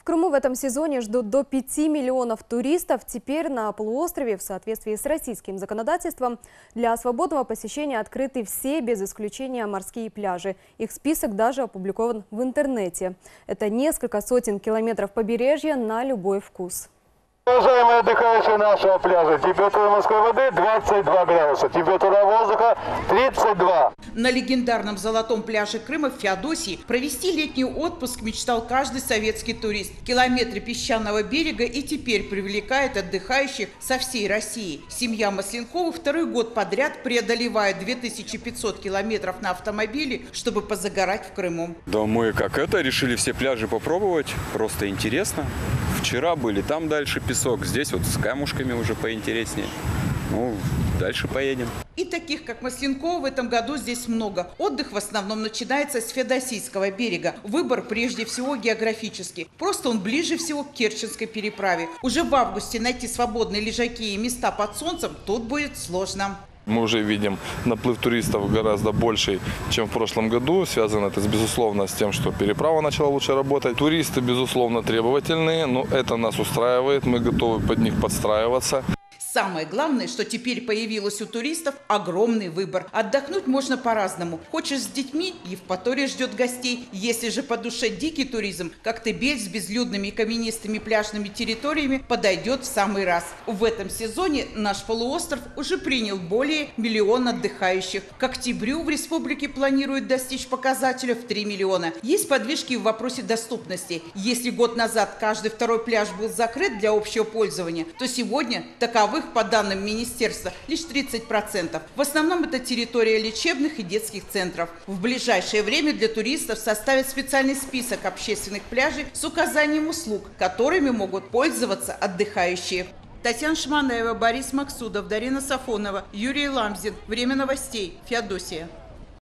В Крыму в этом сезоне ждут до 5 миллионов туристов. Теперь на полуострове, в соответствии с российским законодательством, для свободного посещения открыты все, без исключения морские пляжи. Их список даже опубликован в интернете. Это несколько сотен километров побережья на любой вкус. Уважаемые отдыхающие нашего пляжа, температура морской воды 22 градуса, температура воздуха 32. На легендарном золотом пляже Крыма в Феодосии провести летний отпуск мечтал каждый советский турист. Километры песчаного берега и теперь привлекает отдыхающих со всей России. Семья Масленковых второй год подряд преодолевает 2500 километров на автомобиле, чтобы позагорать в Крыму. Да мы как это, решили все пляжи попробовать. Просто интересно. Вчера были, там дальше песок, здесь вот с камушками уже поинтереснее. Ну, дальше поедем. И таких, как Масленкова, в этом году здесь много. Отдых в основном начинается с Феодосийского берега. Выбор прежде всего географический. Просто он ближе всего к Керченской переправе. Уже в августе найти свободные лежаки и места под солнцем тут будет сложно. Мы уже видим наплыв туристов гораздо больше, чем в прошлом году. Связано это, безусловно, с тем, что переправа начала лучше работать. Туристы, безусловно, требовательные, но это нас устраивает. Мы готовы под них подстраиваться. Самое главное, что теперь появилось у туристов огромный выбор. Отдохнуть можно по-разному. Хочешь с детьми, Евпатория ждет гостей. Если же по душе дикий туризм, Коктебель с безлюдными каменистыми пляжными территориями подойдет в самый раз. В этом сезоне наш полуостров уже принял более миллиона отдыхающих. К октябрю в республике планируют достичь показателя в 3 миллиона. Есть подвижки в вопросе доступности. Если год назад каждый второй пляж был закрыт для общего пользования, то сегодня таковых таковых, по данным министерства, лишь 30%. В основном это территория лечебных и детских центров. В ближайшее время для туристов составят специальный список общественных пляжей с указанием услуг, которыми могут пользоваться отдыхающие. Татьяна Шманаева, Борис Максудов, Дарина Сафонова, Юрий Ламзин. Время новостей. Феодосия.